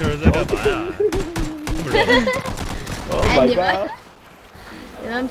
à. Oh my god.